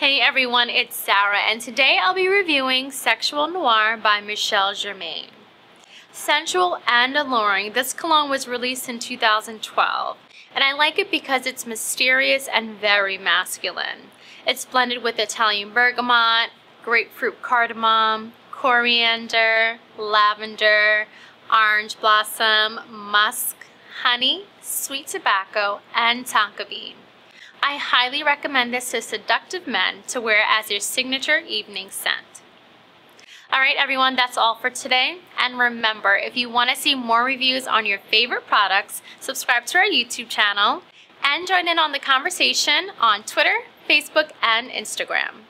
Hey everyone, it's Sarah, and today I'll be reviewing Sexual Noir by Michel Germain. Sensual and alluring, this cologne was released in 2012, and I like it because it's mysterious and very masculine. It's blended with Italian bergamot, grapefruit cardamom, coriander, lavender, orange blossom, musk, honey, sweet tobacco, and tonka bean. I highly recommend this to seductive men to wear as your signature evening scent. Alright everyone, that's all for today. And remember, if you want to see more reviews on your favorite products, subscribe to our YouTube channel and join in on the conversation on Twitter, Facebook, and Instagram.